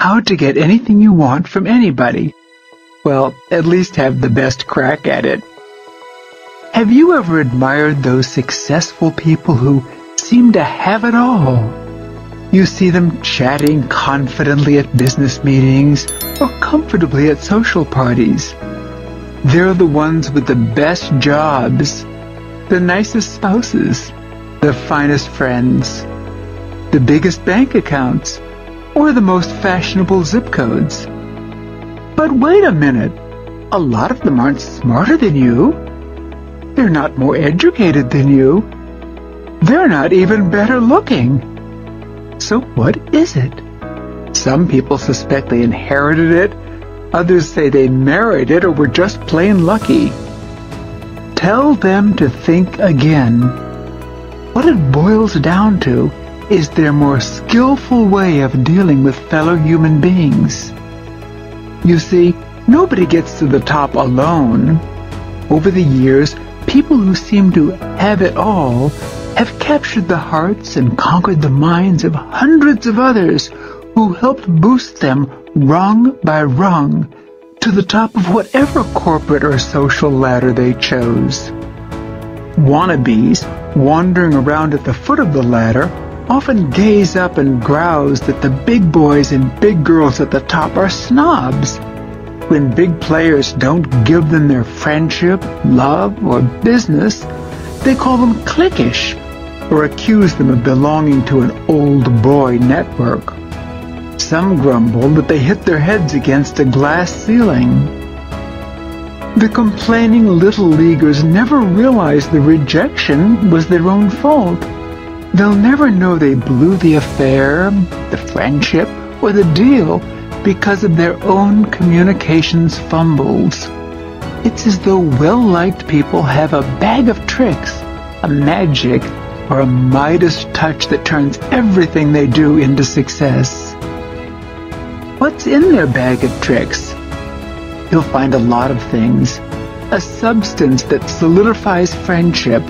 how to get anything you want from anybody. Well, at least have the best crack at it. Have you ever admired those successful people who seem to have it all? You see them chatting confidently at business meetings or comfortably at social parties. They're the ones with the best jobs, the nicest spouses, the finest friends, the biggest bank accounts, or the most fashionable zip codes. But wait a minute. A lot of them aren't smarter than you. They're not more educated than you. They're not even better looking. So what is it? Some people suspect they inherited it. Others say they married it or were just plain lucky. Tell them to think again. What it boils down to is their more skillful way of dealing with fellow human beings. You see, nobody gets to the top alone. Over the years, people who seem to have it all have captured the hearts and conquered the minds of hundreds of others who helped boost them rung by rung to the top of whatever corporate or social ladder they chose. Wannabes, wandering around at the foot of the ladder, often gaze up and grouse that the big boys and big girls at the top are snobs. When big players don't give them their friendship, love, or business, they call them cliquish or accuse them of belonging to an old boy network. Some grumble that they hit their heads against a glass ceiling. The complaining little leaguers never realize the rejection was their own fault. They'll never know they blew the affair, the friendship, or the deal because of their own communications fumbles. It's as though well-liked people have a bag of tricks, a magic, or a Midas touch that turns everything they do into success. What's in their bag of tricks? You'll find a lot of things. A substance that solidifies friendship,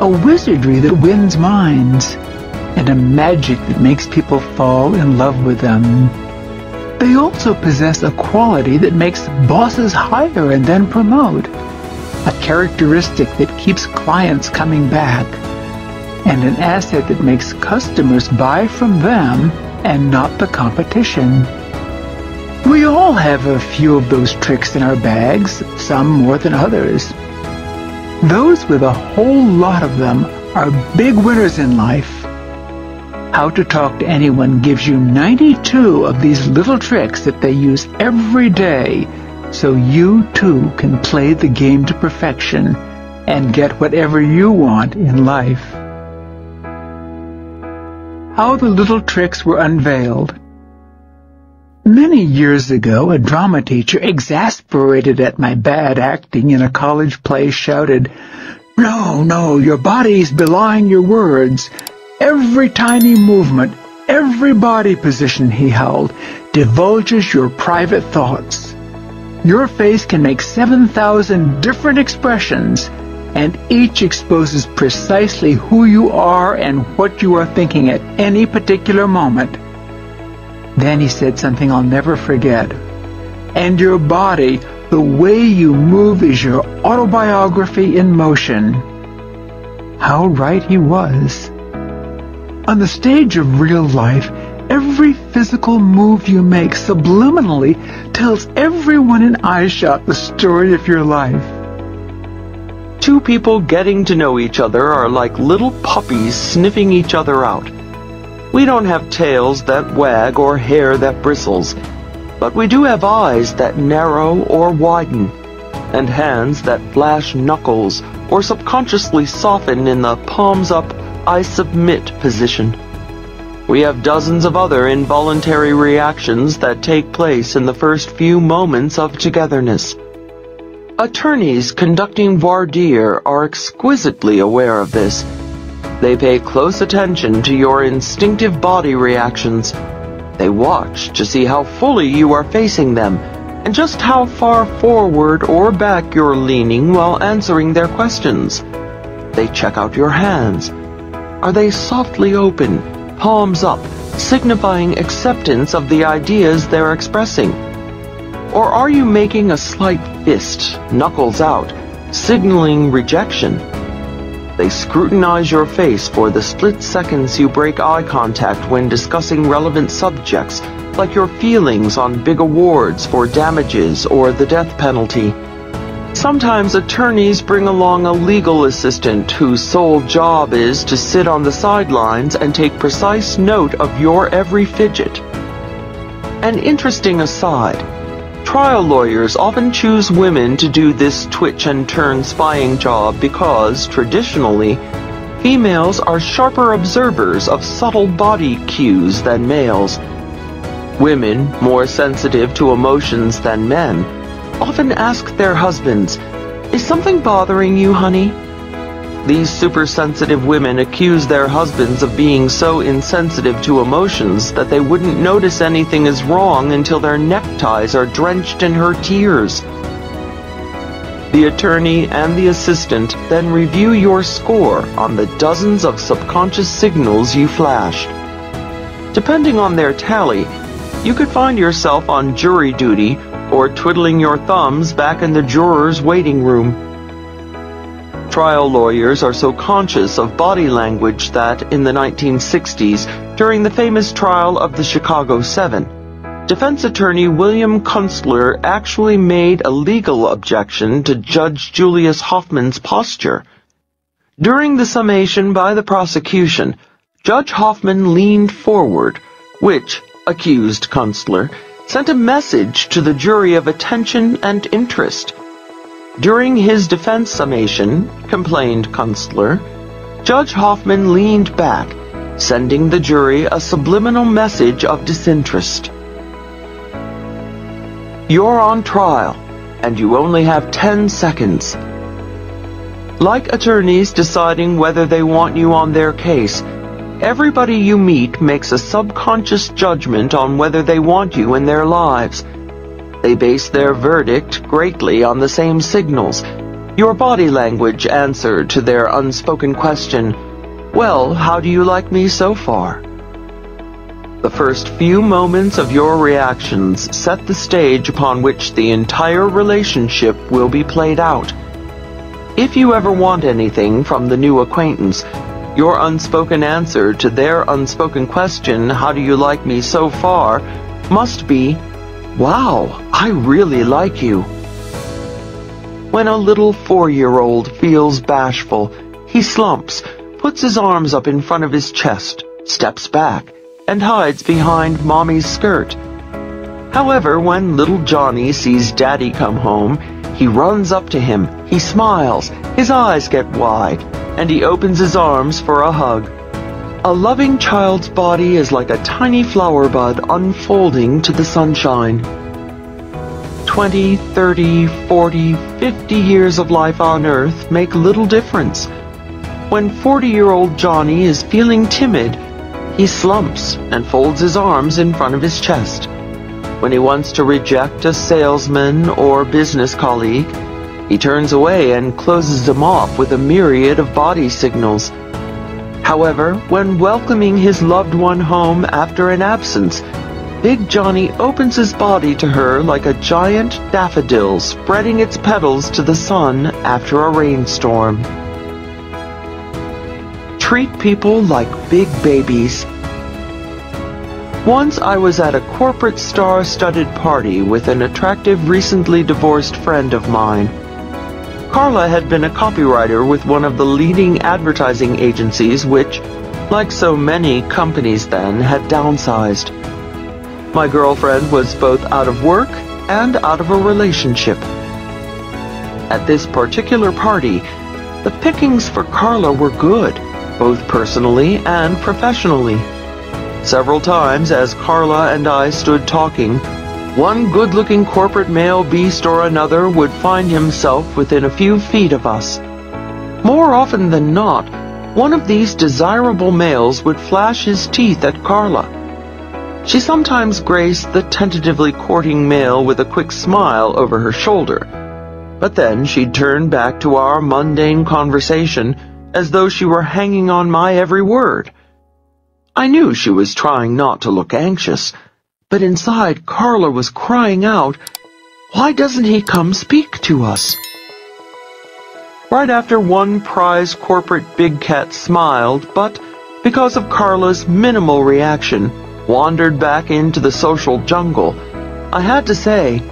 a wizardry that wins minds, and a magic that makes people fall in love with them. They also possess a quality that makes bosses hire and then promote, a characteristic that keeps clients coming back, and an asset that makes customers buy from them and not the competition. We all have a few of those tricks in our bags, some more than others. Those with a whole lot of them are big winners in life. How to Talk to Anyone gives you 92 of these little tricks that they use every day so you too can play the game to perfection and get whatever you want in life. How the little tricks were unveiled. Many years ago, a drama teacher, exasperated at my bad acting in a college play, shouted, No, no, your body's belying your words. Every tiny movement, every body position he held, divulges your private thoughts. Your face can make 7,000 different expressions, and each exposes precisely who you are and what you are thinking at any particular moment. Then he said something I'll never forget. And your body, the way you move is your autobiography in motion. How right he was. On the stage of real life, every physical move you make subliminally tells everyone in eyeshot the story of your life. Two people getting to know each other are like little puppies sniffing each other out. We don't have tails that wag or hair that bristles, but we do have eyes that narrow or widen, and hands that flash knuckles or subconsciously soften in the palms up, I submit position. We have dozens of other involuntary reactions that take place in the first few moments of togetherness. Attorneys conducting voir dire are exquisitely aware of this they pay close attention to your instinctive body reactions. They watch to see how fully you are facing them and just how far forward or back you're leaning while answering their questions. They check out your hands. Are they softly open, palms up, signifying acceptance of the ideas they're expressing? Or are you making a slight fist, knuckles out, signaling rejection? They scrutinize your face for the split seconds you break eye contact when discussing relevant subjects, like your feelings on big awards for damages or the death penalty. Sometimes attorneys bring along a legal assistant whose sole job is to sit on the sidelines and take precise note of your every fidget. An interesting aside, trial lawyers often choose women to do this twitch and turn spying job because, traditionally, females are sharper observers of subtle body cues than males. Women, more sensitive to emotions than men, often ask their husbands, Is something bothering you, honey? These super-sensitive women accuse their husbands of being so insensitive to emotions that they wouldn't notice anything is wrong until their neckties are drenched in her tears. The attorney and the assistant then review your score on the dozens of subconscious signals you flashed. Depending on their tally, you could find yourself on jury duty or twiddling your thumbs back in the juror's waiting room. Trial lawyers are so conscious of body language that in the 1960s, during the famous trial of the Chicago Seven, defense attorney William Kunstler actually made a legal objection to Judge Julius Hoffman's posture. During the summation by the prosecution, Judge Hoffman leaned forward, which, accused Kunstler, sent a message to the jury of attention and interest. During his defense summation, complained Kunstler, Judge Hoffman leaned back, sending the jury a subliminal message of disinterest. You're on trial, and you only have 10 seconds. Like attorneys deciding whether they want you on their case, Everybody you meet makes a subconscious judgment on whether they want you in their lives. They base their verdict greatly on the same signals. Your body language answer to their unspoken question, Well, how do you like me so far? The first few moments of your reactions set the stage upon which the entire relationship will be played out. If you ever want anything from the new acquaintance, your unspoken answer to their unspoken question, how do you like me so far, must be, wow, I really like you. When a little four-year-old feels bashful, he slumps, puts his arms up in front of his chest, steps back, and hides behind mommy's skirt. However, when little Johnny sees daddy come home, he runs up to him, he smiles, his eyes get wide, and he opens his arms for a hug. A loving child's body is like a tiny flower bud unfolding to the sunshine. 20, 30, 40, 50 years of life on Earth make little difference. When 40-year-old Johnny is feeling timid, he slumps and folds his arms in front of his chest. When he wants to reject a salesman or business colleague, he turns away and closes them off with a myriad of body signals. However, when welcoming his loved one home after an absence, Big Johnny opens his body to her like a giant daffodil spreading its petals to the sun after a rainstorm. Treat people like big babies. Once I was at a corporate star-studded party with an attractive recently divorced friend of mine. Carla had been a copywriter with one of the leading advertising agencies which, like so many companies then, had downsized. My girlfriend was both out of work and out of a relationship. At this particular party, the pickings for Carla were good, both personally and professionally. Several times as Carla and I stood talking, one good-looking corporate male beast or another would find himself within a few feet of us. More often than not, one of these desirable males would flash his teeth at Carla. She sometimes graced the tentatively courting male with a quick smile over her shoulder, but then she'd turn back to our mundane conversation as though she were hanging on my every word. I knew she was trying not to look anxious, but inside Carla was crying out, Why doesn't he come speak to us? Right after one prize corporate big cat smiled, but because of Carla's minimal reaction, wandered back into the social jungle, I had to say,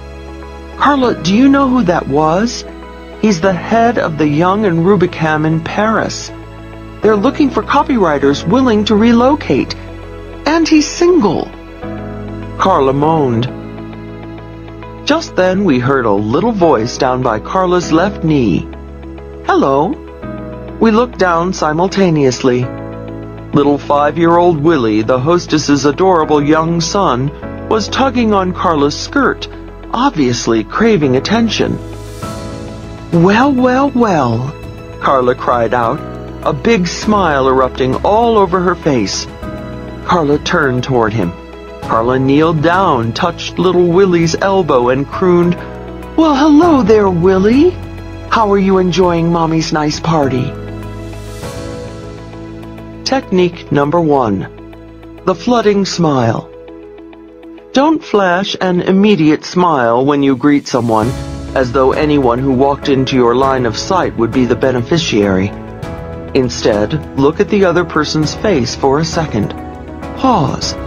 Carla, do you know who that was? He's the head of the Young and Rubicam in Paris. They're looking for copywriters willing to relocate. And he's single. Carla moaned. Just then we heard a little voice down by Carla's left knee. Hello. We looked down simultaneously. Little five-year-old Willie, the hostess's adorable young son, was tugging on Carla's skirt, obviously craving attention. Well, well, well, Carla cried out, a big smile erupting all over her face. Carla turned toward him. Carla kneeled down, touched little Willie's elbow, and crooned, Well, hello there, Willie. How are you enjoying Mommy's nice party? Technique number one. The flooding smile. Don't flash an immediate smile when you greet someone, as though anyone who walked into your line of sight would be the beneficiary. Instead, look at the other person's face for a second. Pause.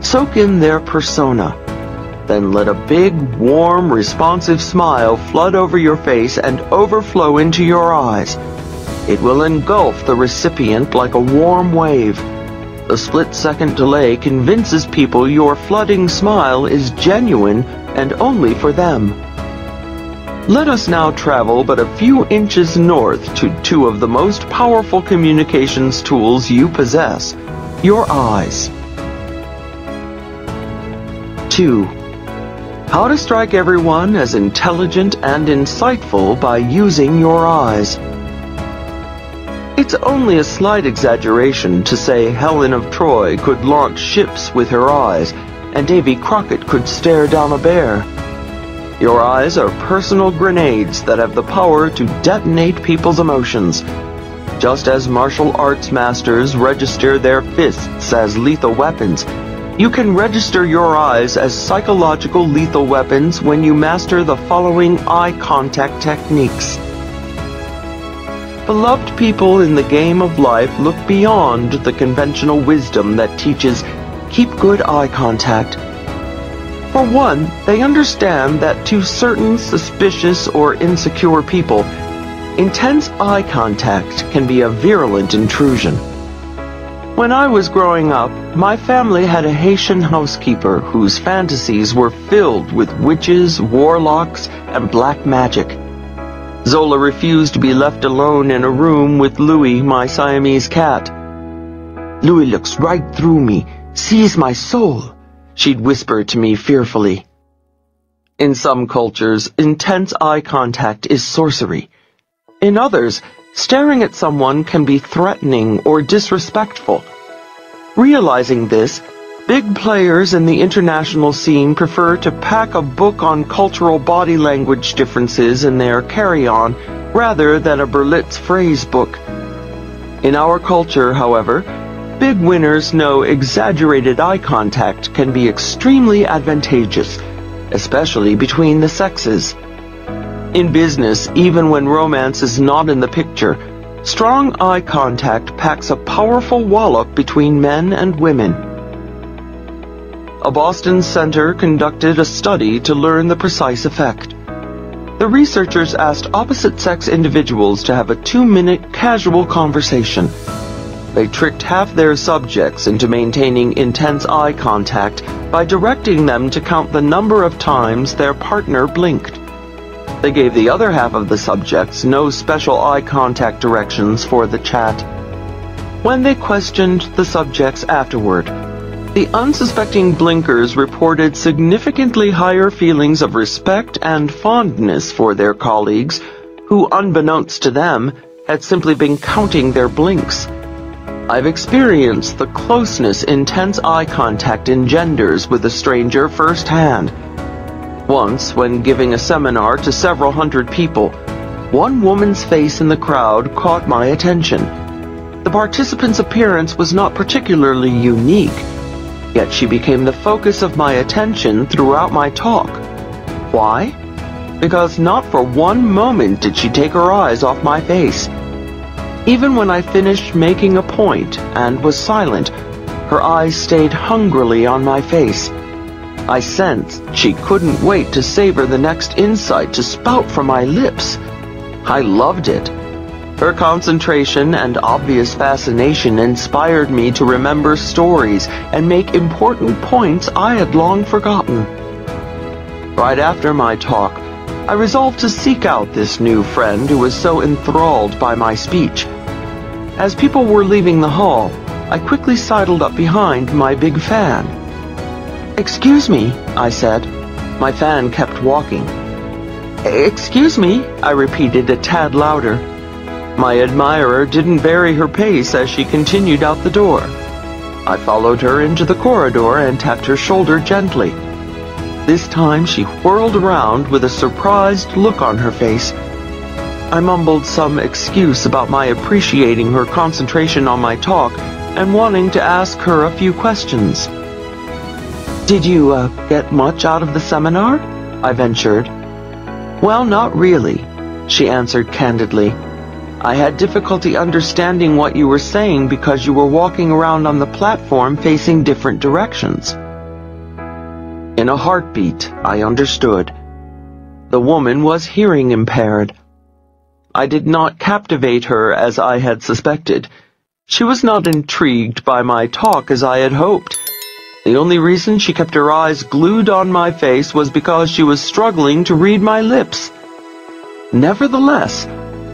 Soak in their persona. Then let a big, warm, responsive smile flood over your face and overflow into your eyes. It will engulf the recipient like a warm wave. The split-second delay convinces people your flooding smile is genuine and only for them. Let us now travel but a few inches north to two of the most powerful communications tools you possess, your eyes. 2. How to strike everyone as intelligent and insightful by using your eyes. It's only a slight exaggeration to say Helen of Troy could launch ships with her eyes, and Davy Crockett could stare down a bear. Your eyes are personal grenades that have the power to detonate people's emotions. Just as martial arts masters register their fists as lethal weapons, you can register your eyes as psychological lethal weapons when you master the following eye contact techniques. Beloved people in the game of life look beyond the conventional wisdom that teaches keep good eye contact. For one, they understand that to certain suspicious or insecure people, intense eye contact can be a virulent intrusion. When I was growing up, my family had a Haitian housekeeper whose fantasies were filled with witches, warlocks, and black magic. Zola refused to be left alone in a room with Louis, my Siamese cat. Louis looks right through me, sees my soul, she'd whisper to me fearfully. In some cultures, intense eye contact is sorcery. In others, staring at someone can be threatening or disrespectful. Realizing this, Big players in the international scene prefer to pack a book on cultural body language differences in their carry-on rather than a Berlitz phrase book. In our culture, however, big winners know exaggerated eye contact can be extremely advantageous, especially between the sexes. In business, even when romance is not in the picture, strong eye contact packs a powerful wallop between men and women a Boston center conducted a study to learn the precise effect. The researchers asked opposite-sex individuals to have a two-minute casual conversation. They tricked half their subjects into maintaining intense eye contact by directing them to count the number of times their partner blinked. They gave the other half of the subjects no special eye contact directions for the chat. When they questioned the subjects afterward, the unsuspecting blinkers reported significantly higher feelings of respect and fondness for their colleagues, who, unbeknownst to them, had simply been counting their blinks. I've experienced the closeness intense eye contact engenders with a stranger firsthand. Once, when giving a seminar to several hundred people, one woman's face in the crowd caught my attention. The participant's appearance was not particularly unique, yet she became the focus of my attention throughout my talk. Why? Because not for one moment did she take her eyes off my face. Even when I finished making a point and was silent, her eyes stayed hungrily on my face. I sensed she couldn't wait to savor the next insight to spout from my lips. I loved it. Her concentration and obvious fascination inspired me to remember stories and make important points I had long forgotten. Right after my talk, I resolved to seek out this new friend who was so enthralled by my speech. As people were leaving the hall, I quickly sidled up behind my big fan. Excuse me, I said. My fan kept walking. Excuse me, I repeated a tad louder. My admirer didn't vary her pace as she continued out the door. I followed her into the corridor and tapped her shoulder gently. This time she whirled around with a surprised look on her face. I mumbled some excuse about my appreciating her concentration on my talk and wanting to ask her a few questions. Did you uh, get much out of the seminar? I ventured. Well, not really, she answered candidly. I had difficulty understanding what you were saying because you were walking around on the platform facing different directions. In a heartbeat, I understood. The woman was hearing impaired. I did not captivate her as I had suspected. She was not intrigued by my talk as I had hoped. The only reason she kept her eyes glued on my face was because she was struggling to read my lips. Nevertheless,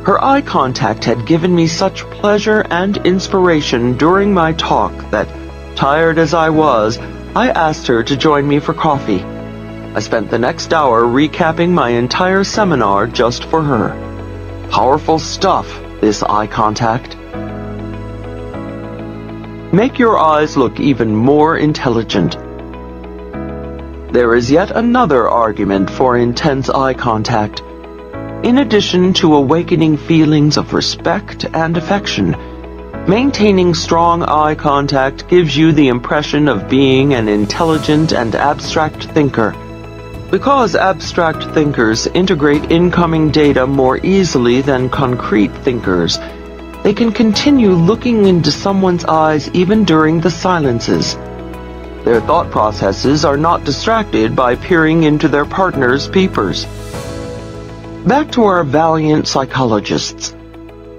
her eye contact had given me such pleasure and inspiration during my talk that, tired as I was, I asked her to join me for coffee. I spent the next hour recapping my entire seminar just for her. Powerful stuff, this eye contact. Make your eyes look even more intelligent. There is yet another argument for intense eye contact. In addition to awakening feelings of respect and affection, maintaining strong eye contact gives you the impression of being an intelligent and abstract thinker. Because abstract thinkers integrate incoming data more easily than concrete thinkers, they can continue looking into someone's eyes even during the silences. Their thought processes are not distracted by peering into their partner's peepers. Back to our valiant psychologists.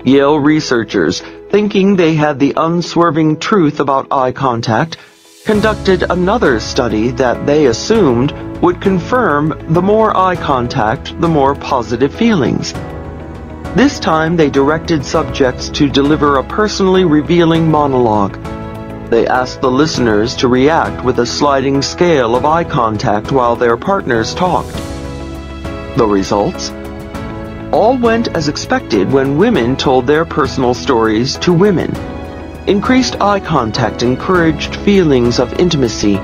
Yale researchers, thinking they had the unswerving truth about eye contact, conducted another study that they assumed would confirm the more eye contact, the more positive feelings. This time they directed subjects to deliver a personally revealing monologue. They asked the listeners to react with a sliding scale of eye contact while their partners talked. The results? All went as expected when women told their personal stories to women. Increased eye contact encouraged feelings of intimacy.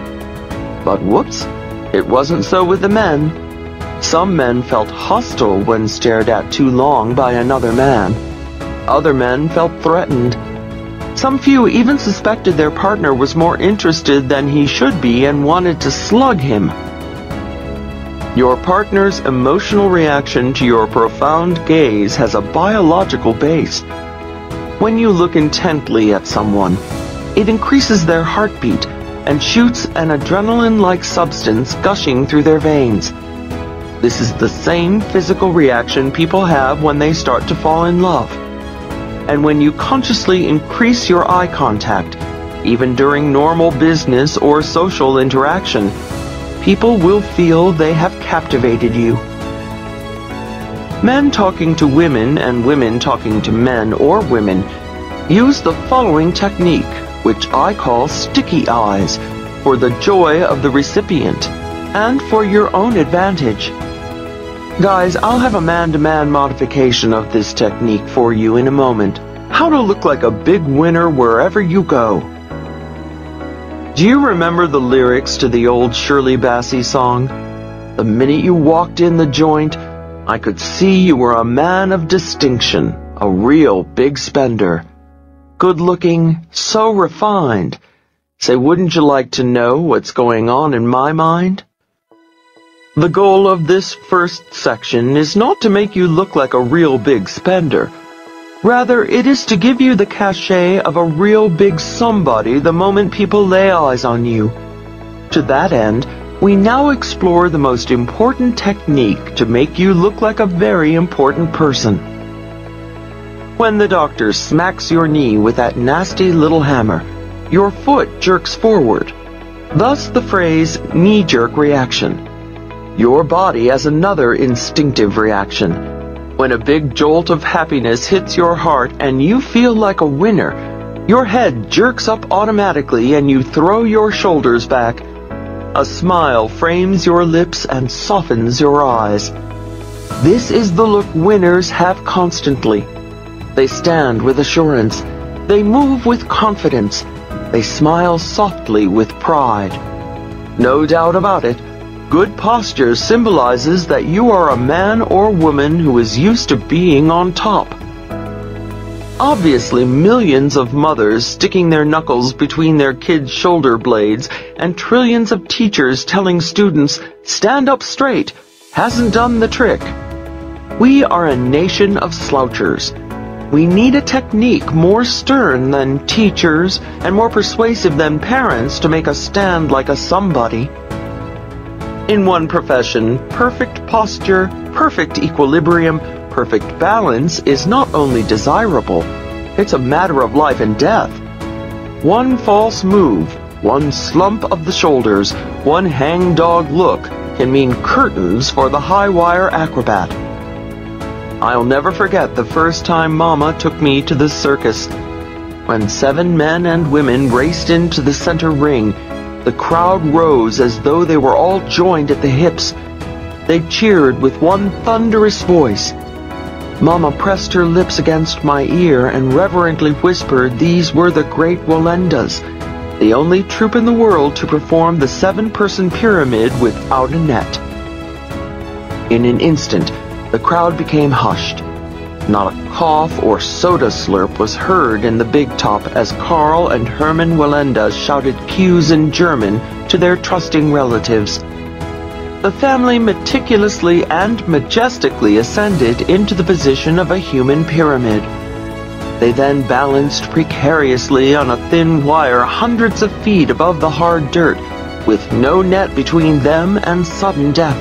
But whoops, it wasn't so with the men. Some men felt hostile when stared at too long by another man. Other men felt threatened. Some few even suspected their partner was more interested than he should be and wanted to slug him. Your partner's emotional reaction to your profound gaze has a biological base. When you look intently at someone, it increases their heartbeat and shoots an adrenaline-like substance gushing through their veins. This is the same physical reaction people have when they start to fall in love. And when you consciously increase your eye contact, even during normal business or social interaction, people will feel they have captivated you. Men talking to women and women talking to men or women use the following technique, which I call sticky eyes, for the joy of the recipient and for your own advantage. Guys, I'll have a man-to-man -man modification of this technique for you in a moment. How to look like a big winner wherever you go. Do you remember the lyrics to the old Shirley Bassey song? The minute you walked in the joint, I could see you were a man of distinction, a real big spender. good looking, so refined. Say, wouldn't you like to know what's going on in my mind? The goal of this first section is not to make you look like a real big spender. Rather, it is to give you the cachet of a real big somebody the moment people lay eyes on you. To that end, we now explore the most important technique to make you look like a very important person. When the doctor smacks your knee with that nasty little hammer, your foot jerks forward. Thus the phrase knee-jerk reaction. Your body has another instinctive reaction when a big jolt of happiness hits your heart and you feel like a winner, your head jerks up automatically and you throw your shoulders back. A smile frames your lips and softens your eyes. This is the look winners have constantly. They stand with assurance. They move with confidence. They smile softly with pride. No doubt about it, Good posture symbolizes that you are a man or woman who is used to being on top. Obviously, millions of mothers sticking their knuckles between their kids' shoulder blades and trillions of teachers telling students, stand up straight, hasn't done the trick. We are a nation of slouchers. We need a technique more stern than teachers and more persuasive than parents to make us stand like a somebody. In one profession, perfect posture, perfect equilibrium, perfect balance is not only desirable, it's a matter of life and death. One false move, one slump of the shoulders, one hangdog look can mean curtains for the high wire acrobat. I'll never forget the first time Mama took me to the circus. When seven men and women raced into the center ring the crowd rose as though they were all joined at the hips. They cheered with one thunderous voice. Mama pressed her lips against my ear and reverently whispered these were the great Wallendas, the only troupe in the world to perform the seven-person pyramid without a net. In an instant, the crowd became hushed. Not a cough or soda slurp was heard in the big top as Karl and Herman Wallenda shouted cues in German to their trusting relatives. The family meticulously and majestically ascended into the position of a human pyramid. They then balanced precariously on a thin wire hundreds of feet above the hard dirt, with no net between them and sudden death.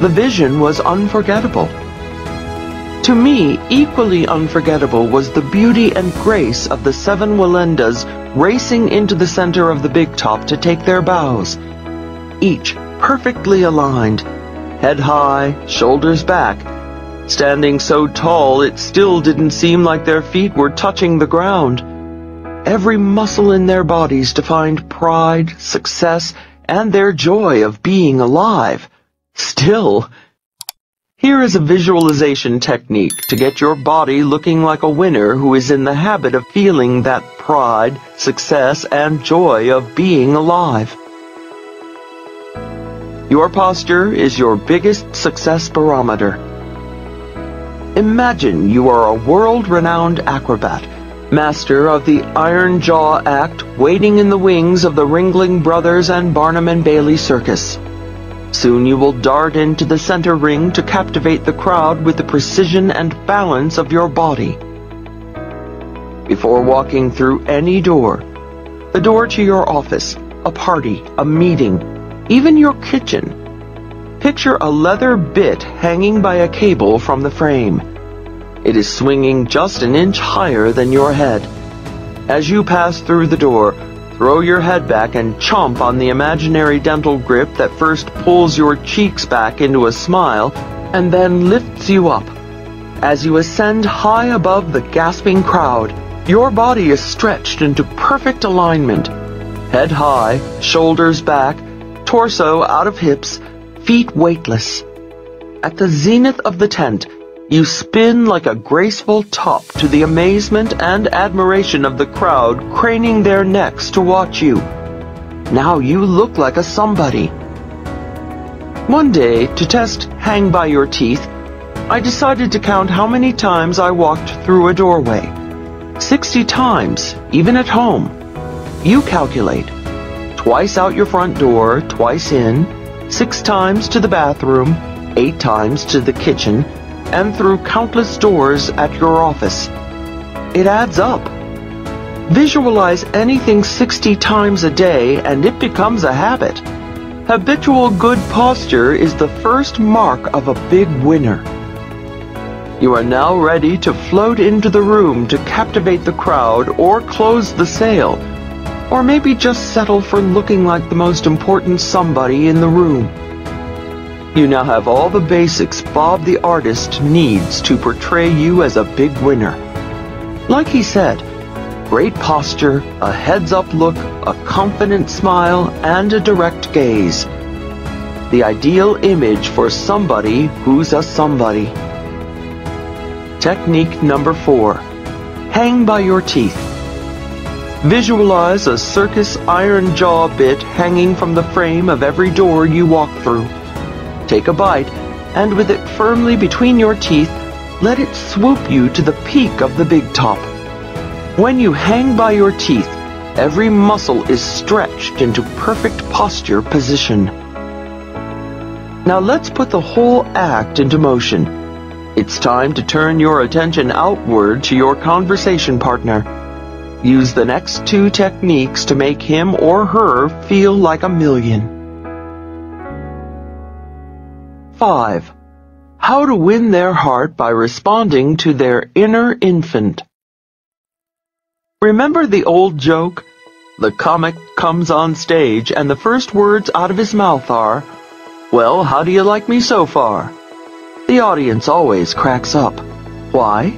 The vision was unforgettable. To me, equally unforgettable was the beauty and grace of the seven Wallendas racing into the center of the big top to take their bows. Each perfectly aligned, head high, shoulders back, standing so tall it still didn't seem like their feet were touching the ground. Every muscle in their bodies defined pride, success, and their joy of being alive. Still, here is a visualization technique to get your body looking like a winner who is in the habit of feeling that pride, success, and joy of being alive. Your posture is your biggest success barometer. Imagine you are a world-renowned acrobat, master of the Iron Jaw Act waiting in the wings of the Ringling Brothers and Barnum and Bailey Circus. Soon you will dart into the center ring to captivate the crowd with the precision and balance of your body. Before walking through any door, the door to your office, a party, a meeting, even your kitchen, picture a leather bit hanging by a cable from the frame. It is swinging just an inch higher than your head. As you pass through the door, Throw your head back and chomp on the imaginary dental grip that first pulls your cheeks back into a smile and then lifts you up. As you ascend high above the gasping crowd, your body is stretched into perfect alignment. Head high, shoulders back, torso out of hips, feet weightless. At the zenith of the tent, you spin like a graceful top to the amazement and admiration of the crowd craning their necks to watch you. Now you look like a somebody. One day, to test hang by your teeth, I decided to count how many times I walked through a doorway. 60 times, even at home. You calculate. Twice out your front door, twice in, six times to the bathroom, eight times to the kitchen, and through countless doors at your office. It adds up. Visualize anything 60 times a day and it becomes a habit. Habitual good posture is the first mark of a big winner. You are now ready to float into the room to captivate the crowd or close the sale, or maybe just settle for looking like the most important somebody in the room. You now have all the basics Bob the artist needs to portray you as a big winner. Like he said, great posture, a heads-up look, a confident smile, and a direct gaze. The ideal image for somebody who's a somebody. Technique number four. Hang by your teeth. Visualize a circus iron jaw bit hanging from the frame of every door you walk through. Take a bite, and with it firmly between your teeth, let it swoop you to the peak of the big top. When you hang by your teeth, every muscle is stretched into perfect posture position. Now let's put the whole act into motion. It's time to turn your attention outward to your conversation partner. Use the next two techniques to make him or her feel like a million. 5. How to win their heart by responding to their inner infant. Remember the old joke? The comic comes on stage and the first words out of his mouth are, Well, how do you like me so far? The audience always cracks up. Why?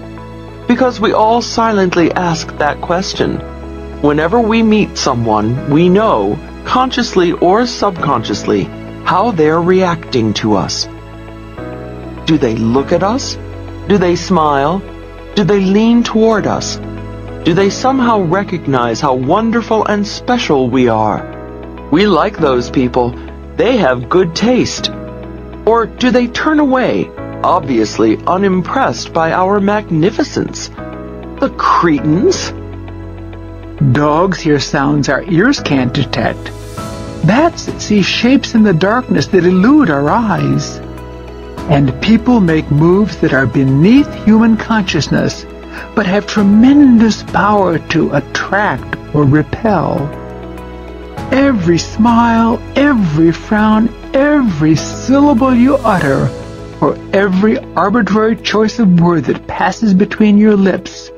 Because we all silently ask that question. Whenever we meet someone, we know, consciously or subconsciously, how they're reacting to us. Do they look at us? Do they smile? Do they lean toward us? Do they somehow recognize how wonderful and special we are? We like those people. They have good taste. Or do they turn away, obviously unimpressed by our magnificence? The cretins! Dogs hear sounds our ears can't detect. Bats see shapes in the darkness that elude our eyes. And people make moves that are beneath human consciousness, but have tremendous power to attract or repel. Every smile, every frown, every syllable you utter, or every arbitrary choice of word that passes between your lips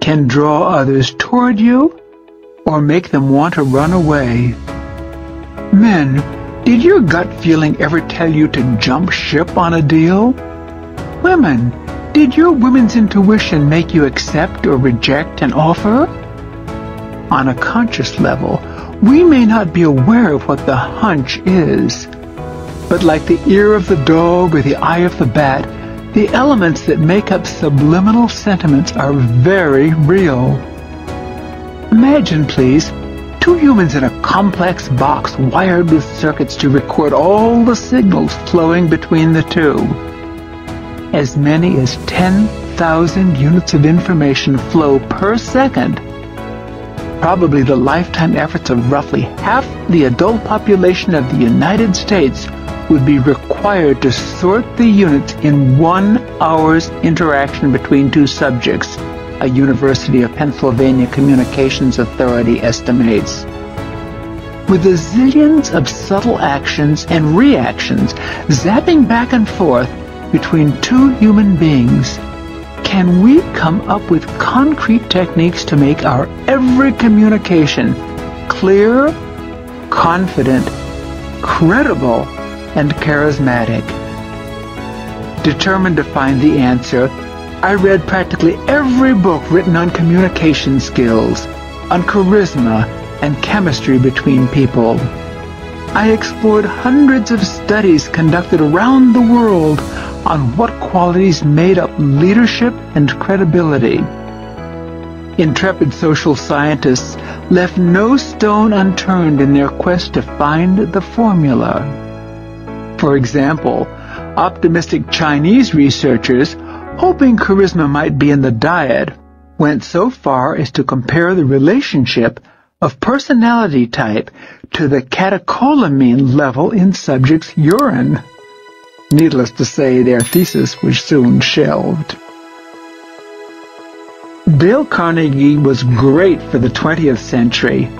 can draw others toward you or make them want to run away. Men, did your gut feeling ever tell you to jump ship on a deal? Women, did your women's intuition make you accept or reject an offer? On a conscious level, we may not be aware of what the hunch is. But like the ear of the dog or the eye of the bat, the elements that make up subliminal sentiments are very real. Imagine, please, two humans in a complex box wired with circuits to record all the signals flowing between the two. As many as 10,000 units of information flow per second probably the lifetime efforts of roughly half the adult population of the United States would be required to sort the units in one hour's interaction between two subjects, a University of Pennsylvania Communications Authority estimates. With the zillions of subtle actions and reactions zapping back and forth between two human beings, can we come up with concrete techniques to make our every communication clear, confident, credible, and charismatic? Determined to find the answer, I read practically every book written on communication skills, on charisma, and chemistry between people. I explored hundreds of studies conducted around the world on what qualities made up leadership and credibility. Intrepid social scientists left no stone unturned in their quest to find the formula. For example, optimistic Chinese researchers, hoping charisma might be in the diet, went so far as to compare the relationship of personality type to the catecholamine level in subjects' urine. Needless to say, their thesis was soon shelved. Dale Carnegie was great for the 20th century,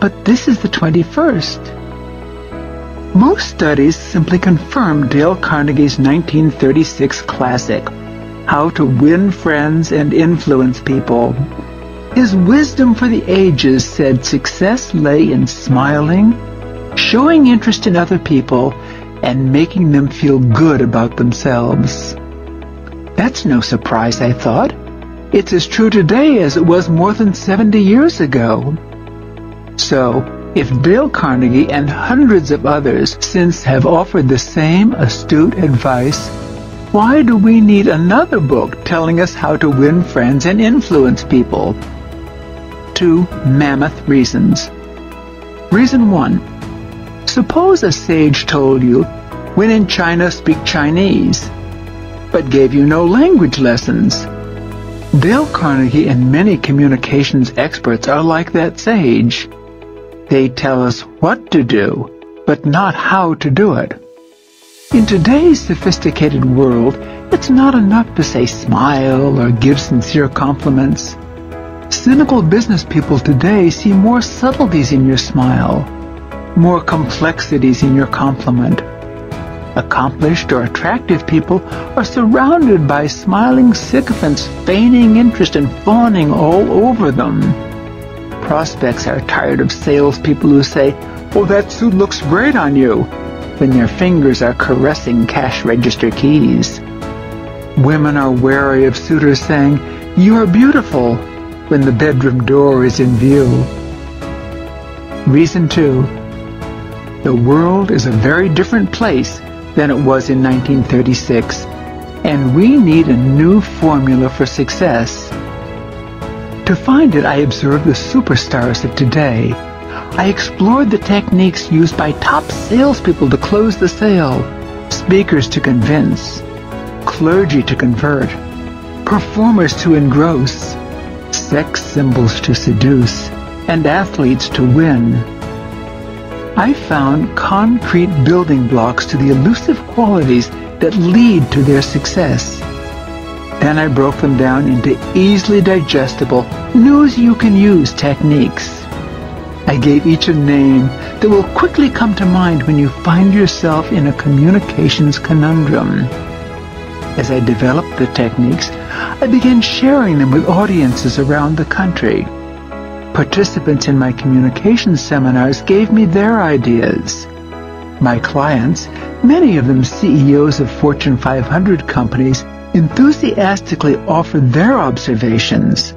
but this is the 21st. Most studies simply confirm Dale Carnegie's 1936 classic, How to Win Friends and Influence People. His wisdom for the ages said success lay in smiling, showing interest in other people, and making them feel good about themselves. That's no surprise, I thought. It's as true today as it was more than 70 years ago. So, if Dale Carnegie and hundreds of others since have offered the same astute advice, why do we need another book telling us how to win friends and influence people? Two mammoth reasons. Reason one. Suppose a sage told you, when in China speak Chinese, but gave you no language lessons. Dale Carnegie and many communications experts are like that sage. They tell us what to do, but not how to do it. In today's sophisticated world, it's not enough to say smile or give sincere compliments. Cynical business people today see more subtleties in your smile, more complexities in your compliment. Accomplished or attractive people are surrounded by smiling sycophants feigning interest and fawning all over them prospects are tired of salespeople who say, Oh, that suit looks great on you, when their fingers are caressing cash register keys. Women are wary of suitors saying, You are beautiful, when the bedroom door is in view. Reason 2. The world is a very different place than it was in 1936, and we need a new formula for success. To find it, I observed the superstars of today. I explored the techniques used by top salespeople to close the sale, speakers to convince, clergy to convert, performers to engross, sex symbols to seduce, and athletes to win. I found concrete building blocks to the elusive qualities that lead to their success. Then I broke them down into easily digestible, news-you-can-use techniques. I gave each a name that will quickly come to mind when you find yourself in a communications conundrum. As I developed the techniques, I began sharing them with audiences around the country. Participants in my communications seminars gave me their ideas. My clients, many of them CEOs of Fortune 500 companies, enthusiastically offered their observations.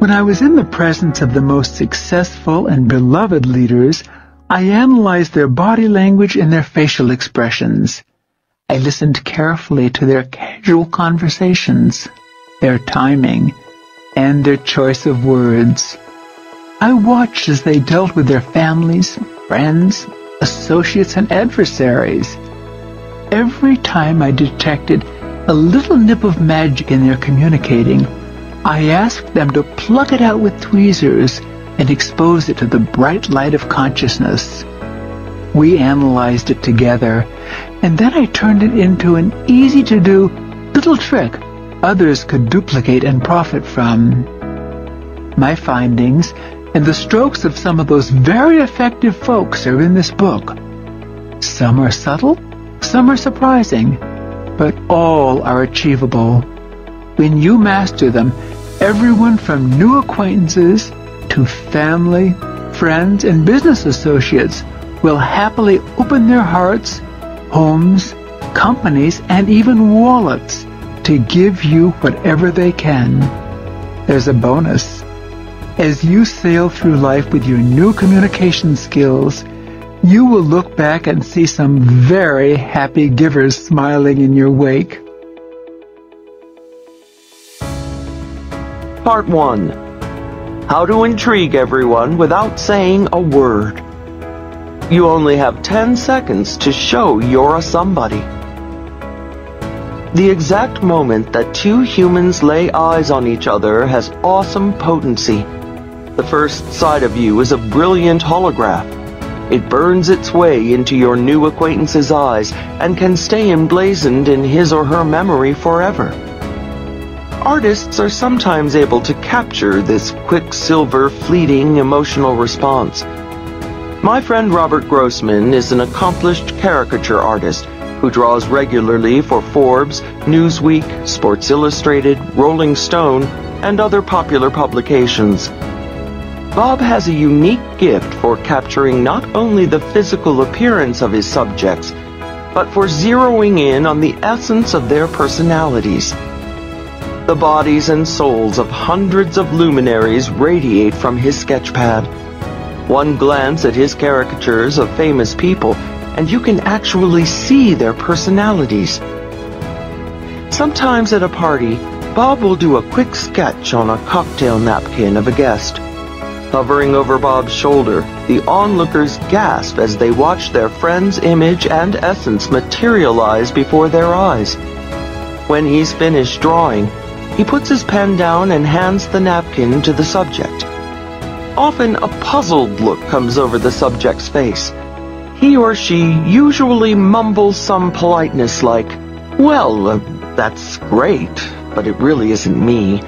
When I was in the presence of the most successful and beloved leaders, I analyzed their body language and their facial expressions. I listened carefully to their casual conversations, their timing, and their choice of words. I watched as they dealt with their families, friends, associates, and adversaries. Every time I detected a little nip of magic in their communicating, I asked them to pluck it out with tweezers and expose it to the bright light of consciousness. We analyzed it together, and then I turned it into an easy-to-do little trick others could duplicate and profit from. My findings and the strokes of some of those very effective folks are in this book. Some are subtle, some are surprising, but all are achievable. When you master them, everyone from new acquaintances to family, friends, and business associates will happily open their hearts, homes, companies, and even wallets to give you whatever they can. There's a bonus. As you sail through life with your new communication skills, you will look back and see some very happy givers smiling in your wake. Part 1 How to intrigue everyone without saying a word. You only have 10 seconds to show you're a somebody. The exact moment that two humans lay eyes on each other has awesome potency. The first sight of you is a brilliant holograph. It burns its way into your new acquaintance's eyes and can stay emblazoned in his or her memory forever. Artists are sometimes able to capture this quicksilver, fleeting emotional response. My friend Robert Grossman is an accomplished caricature artist who draws regularly for Forbes, Newsweek, Sports Illustrated, Rolling Stone, and other popular publications. Bob has a unique gift for capturing not only the physical appearance of his subjects, but for zeroing in on the essence of their personalities. The bodies and souls of hundreds of luminaries radiate from his sketchpad. One glance at his caricatures of famous people and you can actually see their personalities. Sometimes at a party, Bob will do a quick sketch on a cocktail napkin of a guest. Hovering over Bob's shoulder, the onlookers gasp as they watch their friend's image and essence materialize before their eyes. When he's finished drawing, he puts his pen down and hands the napkin to the subject. Often a puzzled look comes over the subject's face. He or she usually mumbles some politeness like, Well, uh, that's great, but it really isn't me.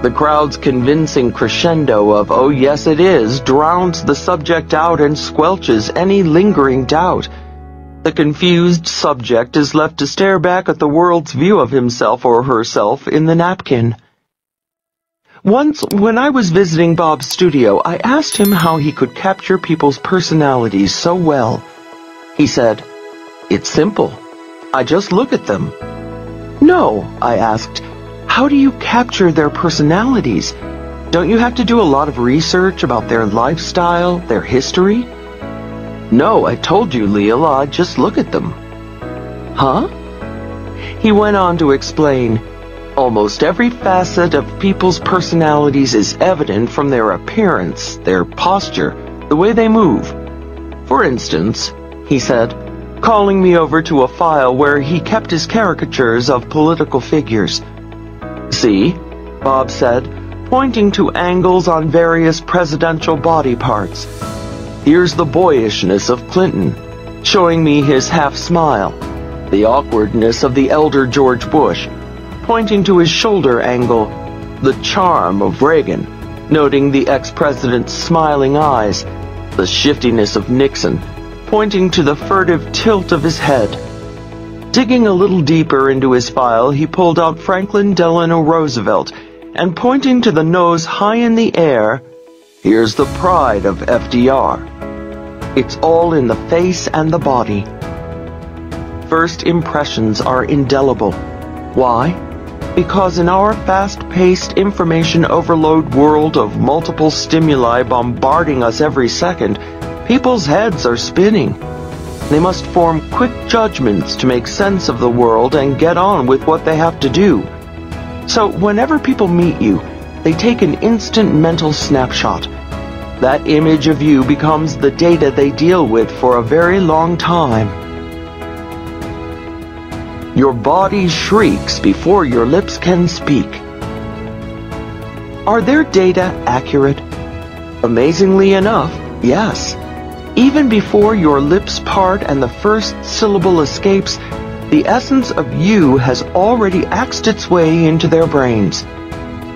The crowd's convincing crescendo of, oh yes it is, drowns the subject out and squelches any lingering doubt. The confused subject is left to stare back at the world's view of himself or herself in the napkin. Once, when I was visiting Bob's studio, I asked him how he could capture people's personalities so well. He said, It's simple. I just look at them. No, I asked, how do you capture their personalities? Don't you have to do a lot of research about their lifestyle, their history? No, I told you, Leela, just look at them. Huh? He went on to explain, almost every facet of people's personalities is evident from their appearance, their posture, the way they move. For instance, he said, calling me over to a file where he kept his caricatures of political figures. See, Bob said, pointing to angles on various presidential body parts. Here's the boyishness of Clinton, showing me his half smile, the awkwardness of the elder George Bush, pointing to his shoulder angle, the charm of Reagan, noting the ex-president's smiling eyes, the shiftiness of Nixon, pointing to the furtive tilt of his head, Digging a little deeper into his file, he pulled out Franklin Delano Roosevelt, and pointing to the nose high in the air, here's the pride of FDR. It's all in the face and the body. First impressions are indelible. Why? Because in our fast-paced information overload world of multiple stimuli bombarding us every second, people's heads are spinning. They must form quick judgments to make sense of the world and get on with what they have to do. So whenever people meet you, they take an instant mental snapshot. That image of you becomes the data they deal with for a very long time. Your body shrieks before your lips can speak. Are their data accurate? Amazingly enough, yes. Even before your lips part and the first syllable escapes, the essence of you has already axed its way into their brains.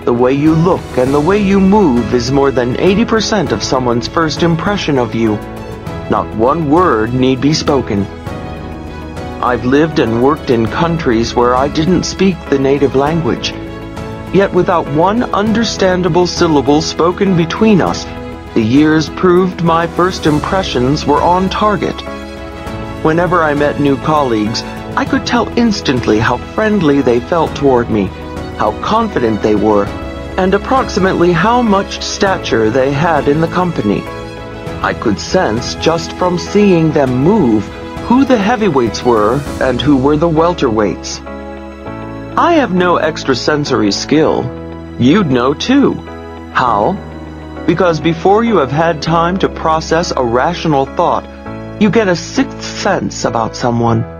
The way you look and the way you move is more than 80% of someone's first impression of you. Not one word need be spoken. I've lived and worked in countries where I didn't speak the native language. Yet without one understandable syllable spoken between us, the years proved my first impressions were on target. Whenever I met new colleagues, I could tell instantly how friendly they felt toward me, how confident they were, and approximately how much stature they had in the company. I could sense just from seeing them move who the heavyweights were and who were the welterweights. I have no extrasensory skill. You'd know too. How? because before you have had time to process a rational thought, you get a sixth sense about someone.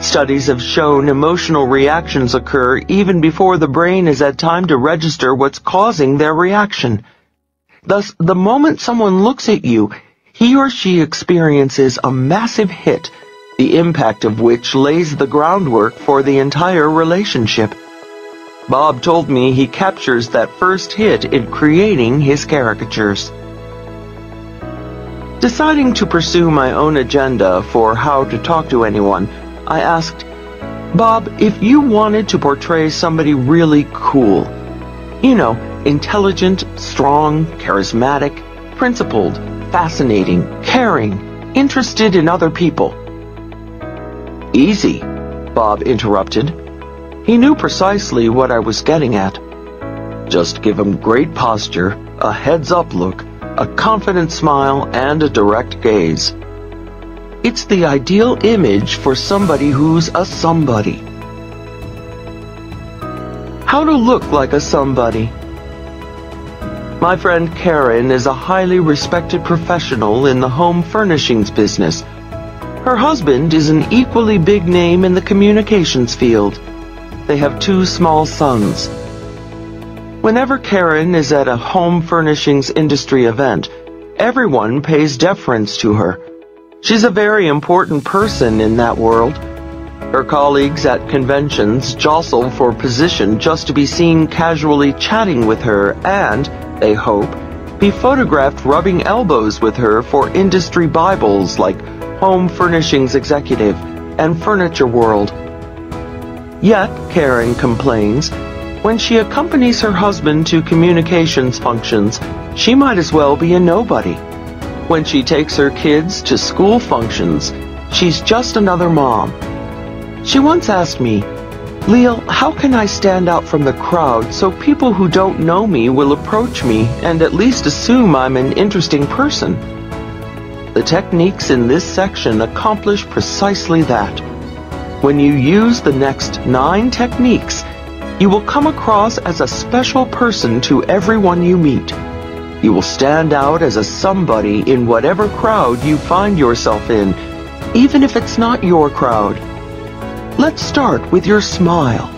Studies have shown emotional reactions occur even before the brain has had time to register what's causing their reaction. Thus, the moment someone looks at you, he or she experiences a massive hit, the impact of which lays the groundwork for the entire relationship. Bob told me he captures that first hit in creating his caricatures. Deciding to pursue my own agenda for how to talk to anyone, I asked, Bob, if you wanted to portray somebody really cool, you know, intelligent, strong, charismatic, principled, fascinating, caring, interested in other people. Easy, Bob interrupted. He knew precisely what I was getting at. Just give him great posture, a heads-up look, a confident smile, and a direct gaze. It's the ideal image for somebody who's a somebody. How to look like a somebody. My friend Karen is a highly respected professional in the home furnishings business. Her husband is an equally big name in the communications field. They have two small sons. Whenever Karen is at a home furnishings industry event, everyone pays deference to her. She's a very important person in that world. Her colleagues at conventions jostle for position just to be seen casually chatting with her and, they hope, be photographed rubbing elbows with her for industry Bibles like Home Furnishings Executive and Furniture World. Yet, Karen complains, when she accompanies her husband to communications functions, she might as well be a nobody. When she takes her kids to school functions, she's just another mom. She once asked me, Leil, how can I stand out from the crowd so people who don't know me will approach me and at least assume I'm an interesting person? The techniques in this section accomplish precisely that. When you use the next nine techniques, you will come across as a special person to everyone you meet. You will stand out as a somebody in whatever crowd you find yourself in, even if it's not your crowd. Let's start with your smile.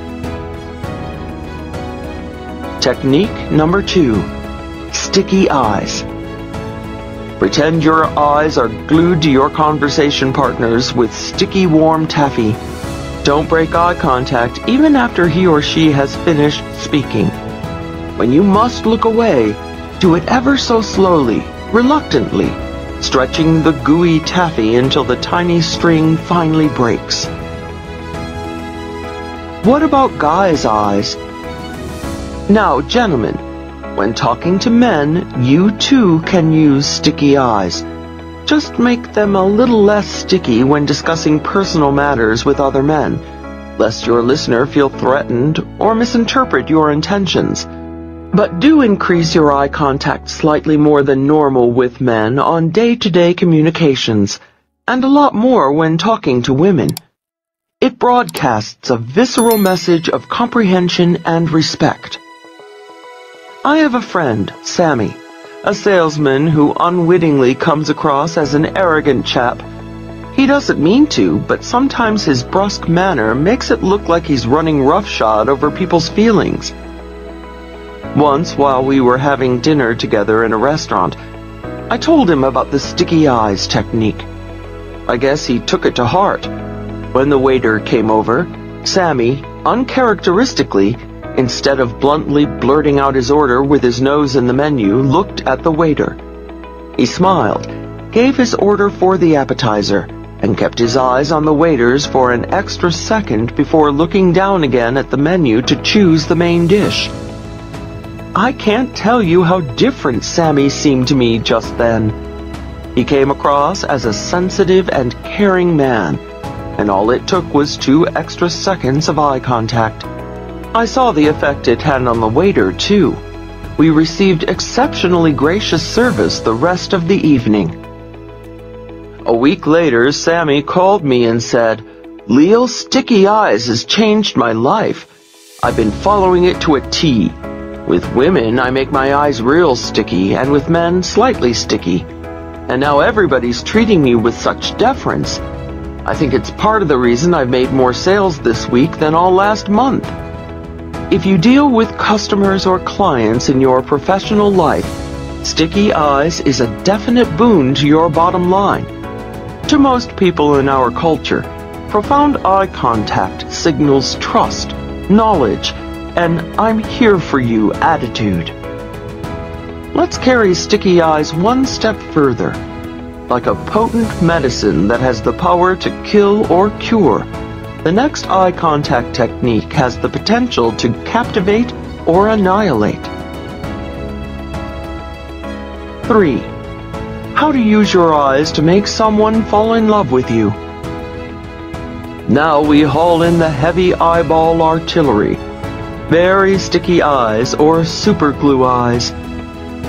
Technique number two, sticky eyes. Pretend your eyes are glued to your conversation partners with sticky warm taffy. Don't break eye contact even after he or she has finished speaking. When you must look away, do it ever so slowly, reluctantly, stretching the gooey taffy until the tiny string finally breaks. What about guys' eyes? Now, gentlemen, when talking to men, you too can use sticky eyes. Just make them a little less sticky when discussing personal matters with other men, lest your listener feel threatened or misinterpret your intentions. But do increase your eye contact slightly more than normal with men on day-to-day communications, and a lot more when talking to women. It broadcasts a visceral message of comprehension and respect. I have a friend, Sammy, a salesman who unwittingly comes across as an arrogant chap. He doesn't mean to, but sometimes his brusque manner makes it look like he's running roughshod over people's feelings. Once, while we were having dinner together in a restaurant, I told him about the sticky eyes technique. I guess he took it to heart. When the waiter came over, Sammy, uncharacteristically, instead of bluntly blurting out his order with his nose in the menu, looked at the waiter. He smiled, gave his order for the appetizer, and kept his eyes on the waiters for an extra second before looking down again at the menu to choose the main dish. I can't tell you how different Sammy seemed to me just then. He came across as a sensitive and caring man, and all it took was two extra seconds of eye contact. I saw the effect it had on the waiter, too. We received exceptionally gracious service the rest of the evening. A week later, Sammy called me and said, Leil Sticky Eyes has changed my life. I've been following it to a T. With women, I make my eyes real sticky, and with men, slightly sticky. And now everybody's treating me with such deference. I think it's part of the reason I've made more sales this week than all last month. If you deal with customers or clients in your professional life, sticky eyes is a definite boon to your bottom line. To most people in our culture, profound eye contact signals trust, knowledge, and I'm here for you attitude. Let's carry sticky eyes one step further. Like a potent medicine that has the power to kill or cure, the next eye contact technique has the potential to captivate or annihilate. 3. How to use your eyes to make someone fall in love with you. Now we haul in the heavy eyeball artillery. Very sticky eyes or superglue eyes.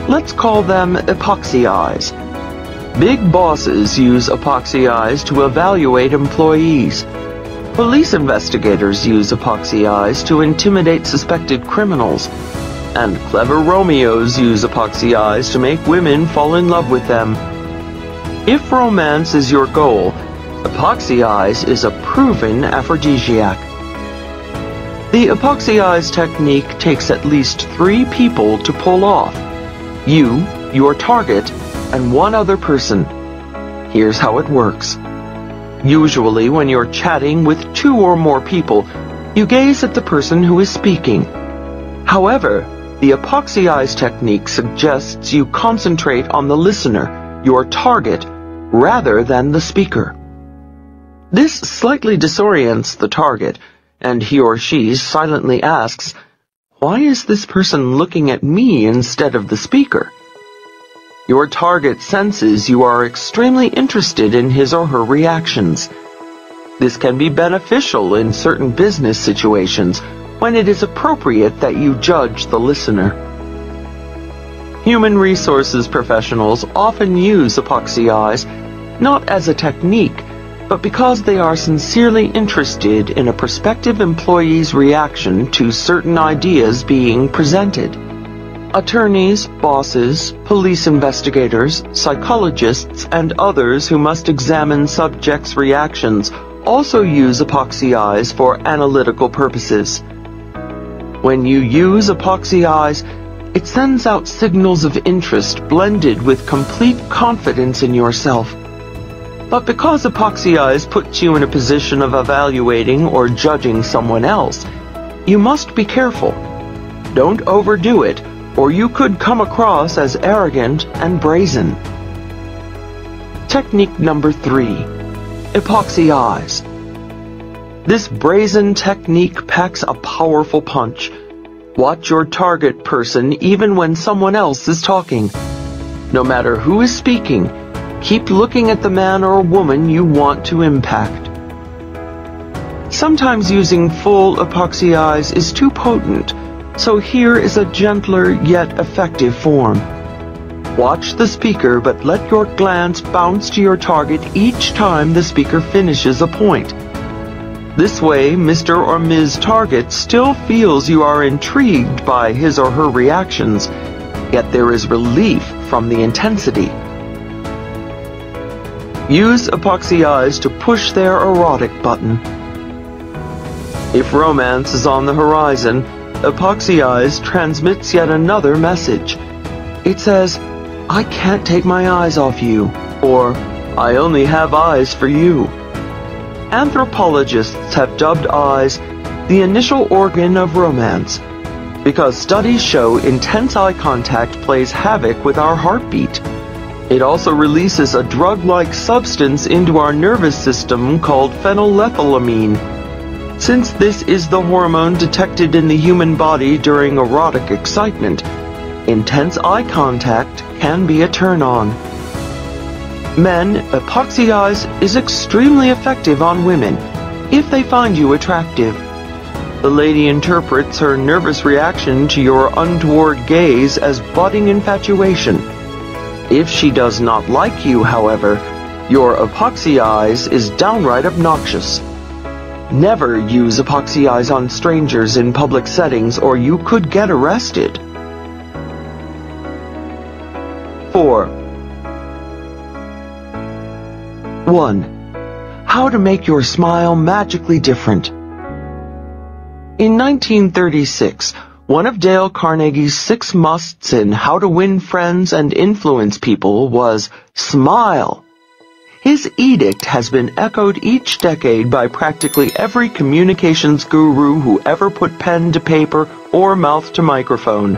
Let's call them epoxy eyes. Big bosses use epoxy eyes to evaluate employees. Police investigators use epoxy eyes to intimidate suspected criminals. And clever Romeos use epoxy eyes to make women fall in love with them. If romance is your goal, epoxy eyes is a proven aphrodisiac. The epoxy eyes technique takes at least three people to pull off. You, your target, and one other person. Here's how it works. Usually when you're chatting with two or more people, you gaze at the person who is speaking. However, the epoxy eyes technique suggests you concentrate on the listener, your target, rather than the speaker. This slightly disorients the target, and he or she silently asks, why is this person looking at me instead of the speaker? Your target senses you are extremely interested in his or her reactions. This can be beneficial in certain business situations when it is appropriate that you judge the listener. Human resources professionals often use epoxy eyes not as a technique, but because they are sincerely interested in a prospective employee's reaction to certain ideas being presented. Attorneys, bosses, police investigators, psychologists, and others who must examine subjects' reactions also use epoxy eyes for analytical purposes. When you use epoxy eyes, it sends out signals of interest blended with complete confidence in yourself. But because epoxy eyes puts you in a position of evaluating or judging someone else, you must be careful. Don't overdo it or you could come across as arrogant and brazen. Technique number three, epoxy eyes. This brazen technique packs a powerful punch. Watch your target person even when someone else is talking. No matter who is speaking, keep looking at the man or woman you want to impact. Sometimes using full epoxy eyes is too potent, so here is a gentler yet effective form. Watch the speaker, but let your glance bounce to your target each time the speaker finishes a point. This way, Mr. or Ms. Target still feels you are intrigued by his or her reactions, yet there is relief from the intensity. Use epoxy eyes to push their erotic button. If romance is on the horizon, Epoxy Eyes transmits yet another message. It says, I can't take my eyes off you, or I only have eyes for you. Anthropologists have dubbed eyes the initial organ of romance because studies show intense eye contact plays havoc with our heartbeat. It also releases a drug-like substance into our nervous system called phenylethylamine since this is the hormone detected in the human body during erotic excitement, intense eye contact can be a turn-on. Men, epoxy eyes is extremely effective on women if they find you attractive. The lady interprets her nervous reaction to your untoward gaze as budding infatuation. If she does not like you, however, your epoxy eyes is downright obnoxious. Never use epoxy eyes on strangers in public settings or you could get arrested. 4. 1. how to make your smile magically different. In 1936, one of Dale Carnegie's six musts in how to win friends and influence people was smile. His edict has been echoed each decade by practically every communications guru who ever put pen to paper or mouth to microphone.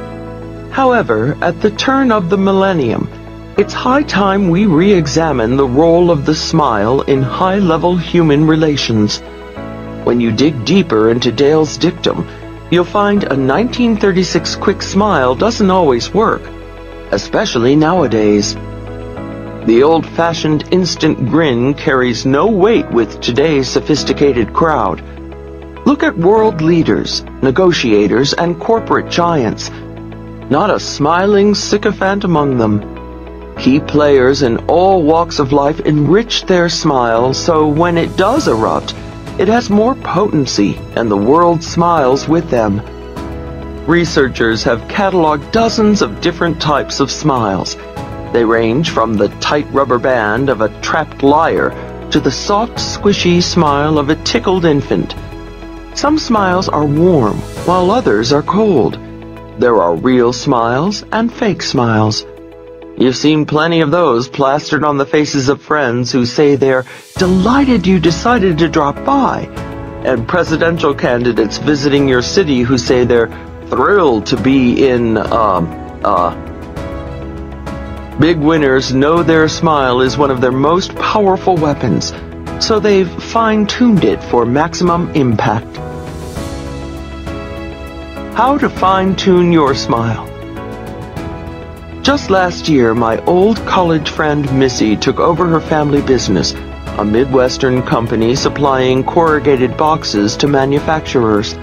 However, at the turn of the millennium, it's high time we re-examine the role of the smile in high-level human relations. When you dig deeper into Dale's dictum, you'll find a 1936 quick smile doesn't always work, especially nowadays. The old-fashioned instant grin carries no weight with today's sophisticated crowd. Look at world leaders, negotiators, and corporate giants. Not a smiling sycophant among them. Key players in all walks of life enrich their smile so when it does erupt, it has more potency and the world smiles with them. Researchers have cataloged dozens of different types of smiles. They range from the tight rubber band of a trapped liar to the soft, squishy smile of a tickled infant. Some smiles are warm, while others are cold. There are real smiles and fake smiles. You've seen plenty of those plastered on the faces of friends who say they're delighted you decided to drop by, and presidential candidates visiting your city who say they're thrilled to be in, um, uh, Big winners know their smile is one of their most powerful weapons, so they've fine-tuned it for maximum impact. How to fine-tune your smile. Just last year, my old college friend Missy took over her family business, a Midwestern company supplying corrugated boxes to manufacturers.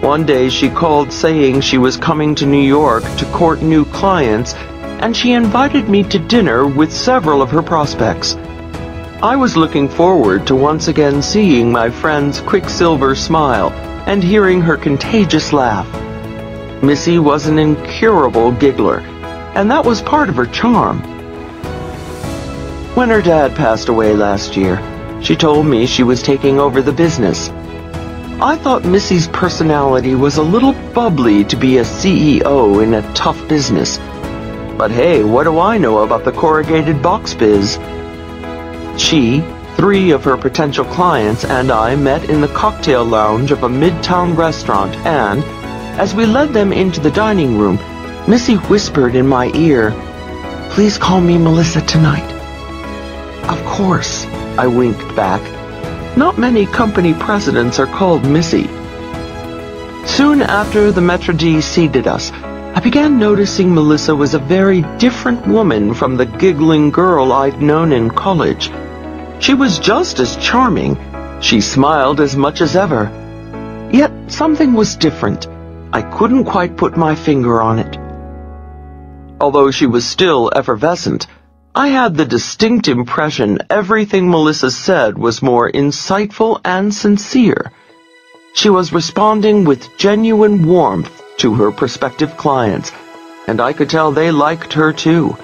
One day she called saying she was coming to New York to court new clients, and she invited me to dinner with several of her prospects. I was looking forward to once again seeing my friend's quicksilver smile and hearing her contagious laugh. Missy was an incurable giggler and that was part of her charm. When her dad passed away last year, she told me she was taking over the business. I thought Missy's personality was a little bubbly to be a CEO in a tough business. But hey, what do I know about the corrugated box biz? She, three of her potential clients, and I met in the cocktail lounge of a midtown restaurant and, as we led them into the dining room, Missy whispered in my ear, Please call me Melissa tonight. Of course, I winked back. Not many company presidents are called Missy. Soon after the maître d' seated us, I began noticing Melissa was a very different woman from the giggling girl I'd known in college. She was just as charming. She smiled as much as ever. Yet something was different. I couldn't quite put my finger on it. Although she was still effervescent, I had the distinct impression everything Melissa said was more insightful and sincere. She was responding with genuine warmth to her prospective clients, and I could tell they liked her too.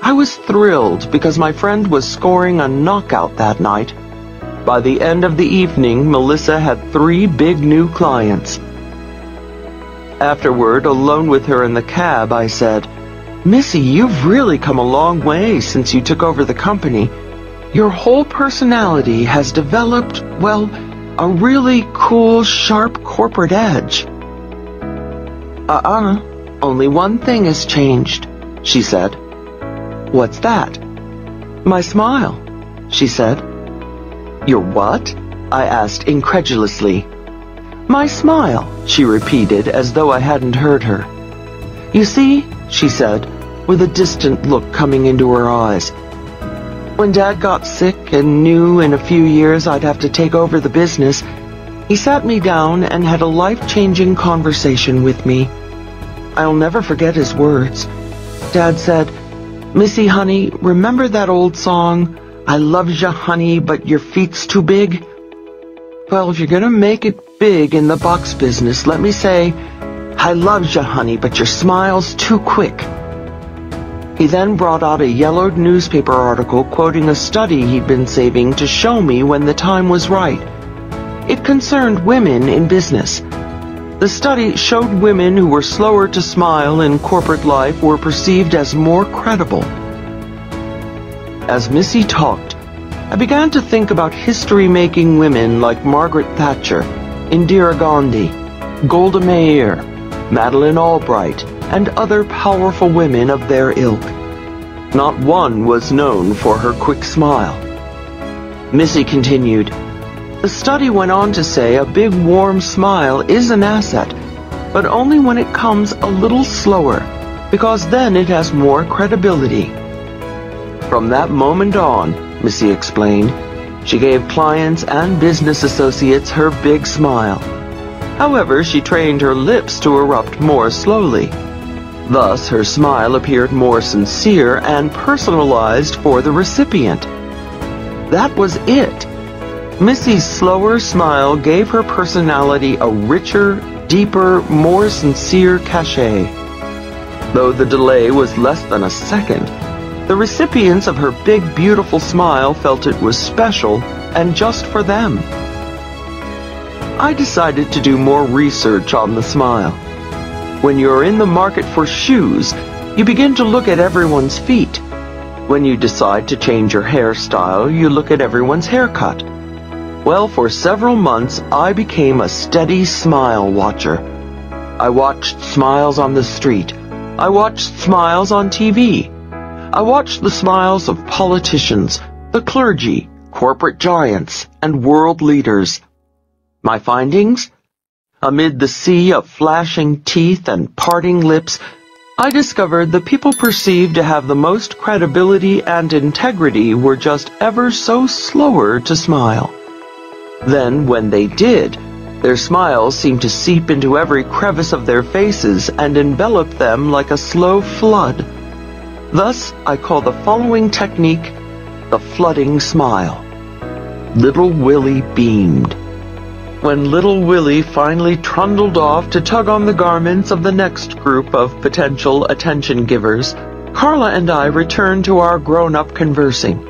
I was thrilled because my friend was scoring a knockout that night. By the end of the evening, Melissa had three big new clients. Afterward, alone with her in the cab, I said, Missy, you've really come a long way since you took over the company. Your whole personality has developed, well, a really cool, sharp corporate edge. Uh-uh. Only one thing has changed, she said. What's that? My smile, she said. Your what? I asked incredulously. My smile, she repeated as though I hadn't heard her. You see, she said, with a distant look coming into her eyes. When Dad got sick and knew in a few years I'd have to take over the business, he sat me down and had a life-changing conversation with me. I'll never forget his words. Dad said, Missy, honey, remember that old song, I loves ya, honey, but your feet's too big? Well, if you're gonna make it big in the box business, let me say, I loves ya, honey, but your smile's too quick. He then brought out a yellowed newspaper article quoting a study he'd been saving to show me when the time was right. It concerned women in business. The study showed women who were slower to smile in corporate life were perceived as more credible. As Missy talked, I began to think about history-making women like Margaret Thatcher, Indira Gandhi, Golda Meir, Madeleine Albright, and other powerful women of their ilk. Not one was known for her quick smile. Missy continued, The study went on to say a big warm smile is an asset, but only when it comes a little slower, because then it has more credibility. From that moment on, Missy explained, she gave clients and business associates her big smile. However, she trained her lips to erupt more slowly. Thus, her smile appeared more sincere and personalized for the recipient. That was it. Missy's slower smile gave her personality a richer, deeper, more sincere cachet. Though the delay was less than a second, the recipients of her big, beautiful smile felt it was special and just for them. I decided to do more research on the smile. When you're in the market for shoes, you begin to look at everyone's feet. When you decide to change your hairstyle, you look at everyone's haircut. Well, for several months, I became a steady smile watcher. I watched smiles on the street. I watched smiles on TV. I watched the smiles of politicians, the clergy, corporate giants, and world leaders. My findings? Amid the sea of flashing teeth and parting lips, I discovered the people perceived to have the most credibility and integrity were just ever so slower to smile. Then, when they did, their smiles seemed to seep into every crevice of their faces and envelop them like a slow flood. Thus, I call the following technique the flooding smile. Little Willie beamed. When little Willie finally trundled off to tug on the garments of the next group of potential attention givers, Carla and I returned to our grown-up conversing.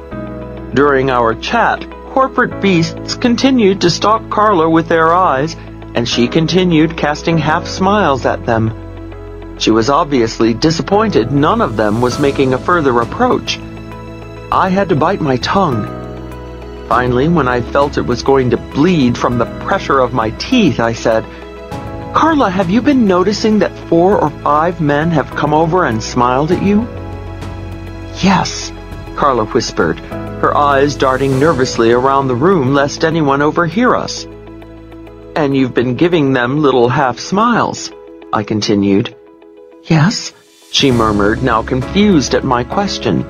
During our chat, corporate beasts continued to stalk Carla with their eyes, and she continued casting half smiles at them. She was obviously disappointed none of them was making a further approach. I had to bite my tongue. Finally, when I felt it was going to bleed from the pressure of my teeth, I said, Carla, have you been noticing that four or five men have come over and smiled at you? Yes, Carla whispered, her eyes darting nervously around the room lest anyone overhear us. And you've been giving them little half smiles, I continued. Yes, she murmured, now confused at my question.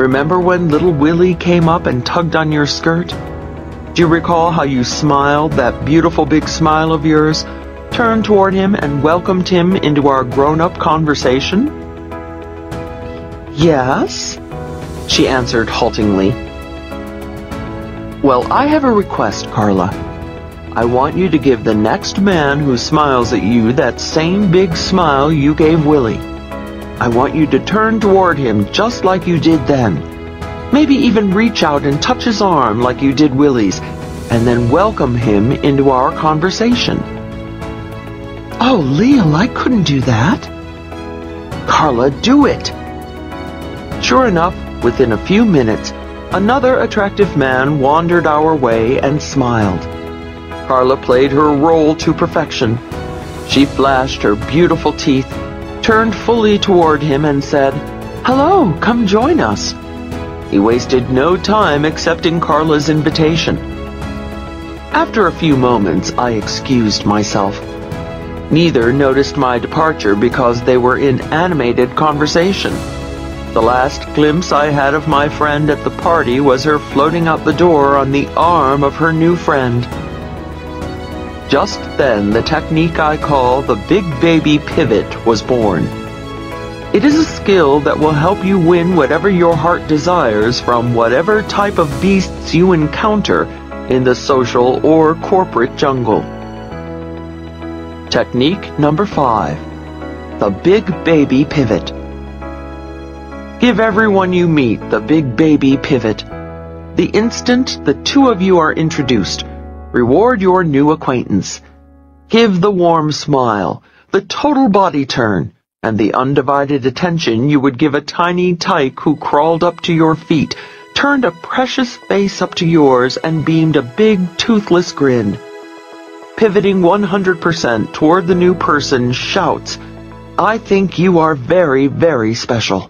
Remember when little Willie came up and tugged on your skirt? Do you recall how you smiled, that beautiful big smile of yours, turned toward him and welcomed him into our grown-up conversation? Yes, she answered haltingly. Well, I have a request, Carla. I want you to give the next man who smiles at you that same big smile you gave Willie. I want you to turn toward him just like you did then. Maybe even reach out and touch his arm like you did Willie's, and then welcome him into our conversation. Oh, Leil, I couldn't do that. Carla, do it. Sure enough, within a few minutes, another attractive man wandered our way and smiled. Carla played her role to perfection. She flashed her beautiful teeth turned fully toward him and said, Hello, come join us. He wasted no time accepting Carla's invitation. After a few moments, I excused myself. Neither noticed my departure because they were in animated conversation. The last glimpse I had of my friend at the party was her floating out the door on the arm of her new friend. Just then, the technique I call the Big Baby Pivot was born. It is a skill that will help you win whatever your heart desires from whatever type of beasts you encounter in the social or corporate jungle. Technique number five. The Big Baby Pivot. Give everyone you meet the big baby pivot. The instant the two of you are introduced, reward your new acquaintance. Give the warm smile, the total body turn, and the undivided attention you would give a tiny tyke who crawled up to your feet, turned a precious face up to yours, and beamed a big toothless grin. Pivoting 100% toward the new person shouts, I think you are very, very special.